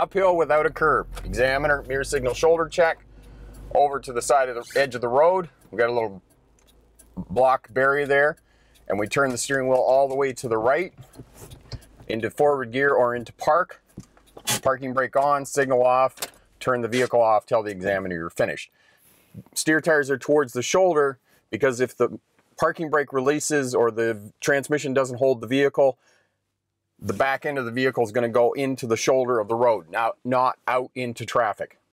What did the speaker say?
uphill without a curb. Examiner, mirror signal shoulder check, over to the side of the edge of the road. We got a little block barrier there, and we turn the steering wheel all the way to the right into forward gear or into park. Parking brake on, signal off, turn the vehicle off, tell the examiner you're finished. Steer tires are towards the shoulder because if the parking brake releases or the transmission doesn't hold the vehicle, the back end of the vehicle is going to go into the shoulder of the road, now not out into traffic.